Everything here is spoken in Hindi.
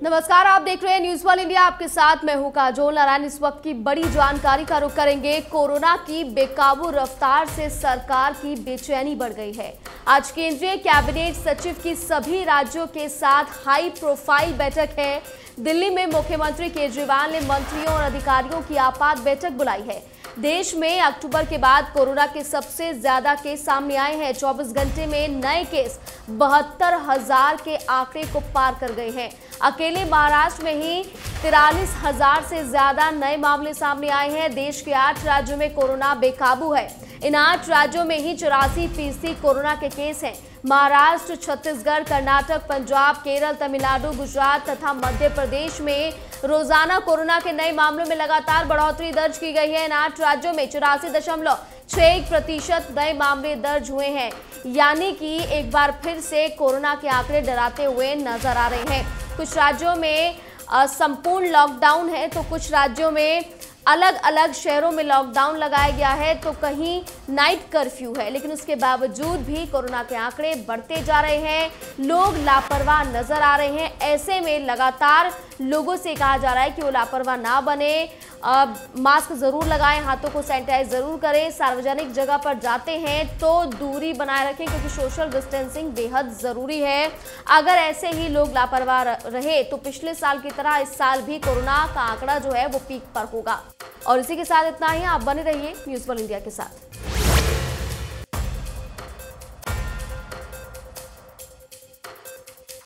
नमस्कार, आप देख रहे हैं न्यूज़ वन इंडिया आपके साथ मैं हूँ काजोल। नारायण, इस वक्त की बड़ी जानकारी का रुख करेंगे। कोरोना की बेकाबू रफ्तार से सरकार की बेचैनी बढ़ गई है। आज केंद्रीय कैबिनेट सचिव की सभी राज्यों के साथ हाई प्रोफ़ाइल बैठक है। दिल्ली में मुख्यमंत्री केजरीवाल ने मंत्रियों और अधिकारियों की आपात बैठक बुलाई है। देश में अक्टूबर के बाद कोरोना के सबसे ज़्यादा केस सामने आए हैं। 24 घंटे में नए केस बहत्तर हज़ार के आंकड़े को पार कर गए हैं। अकेले महाराष्ट्र में ही तिरालीस हज़ार से ज़्यादा नए मामले सामने आए हैं। देश के आठ राज्यों में कोरोना बेकाबू है। इन आठ राज्यों में ही चौरासी फ़ीसदी कोरोना के केस हैं। महाराष्ट्र, छत्तीसगढ़, कर्नाटक, पंजाब, केरल, तमिलनाडु, गुजरात तथा मध्य प्रदेश में रोज़ाना कोरोना के नए मामलों में लगातार बढ़ोतरी दर्ज की गई है। इन आठ राज्यों में चौरासी दशमलव छह प्रतिशत नए मामले दर्ज हुए हैं। यानी कि एक बार फिर से कोरोना के आंकड़े डराते हुए नज़र आ रहे हैं। कुछ राज्यों में संपूर्ण लॉकडाउन है तो कुछ राज्यों में अलग अलग शहरों में लॉकडाउन लगाया गया है तो कहीं नाइट कर्फ्यू है। लेकिन उसके बावजूद भी कोरोना के आंकड़े बढ़ते जा रहे हैं। लोग लापरवाह नज़र आ रहे हैं। ऐसे में लगातार लोगों से कहा जा रहा है कि वो लापरवाह ना बने। आ, मास्क ज़रूर लगाएँ हाथों को सैनिटाइज ज़रूर करें सार्वजनिक जगह पर जाते हैं तो दूरी बनाए रखें क्योंकि सोशल डिस्टेंसिंग बेहद ज़रूरी है। अगर ऐसे ही लोग लापरवाह रहे तो पिछले साल की तरह इस साल भी कोरोना का आंकड़ा जो है वो पीक पर होगा। और इसी के साथ इतना ही आप बने रहिए न्यूज़ वन इंडिया के साथ।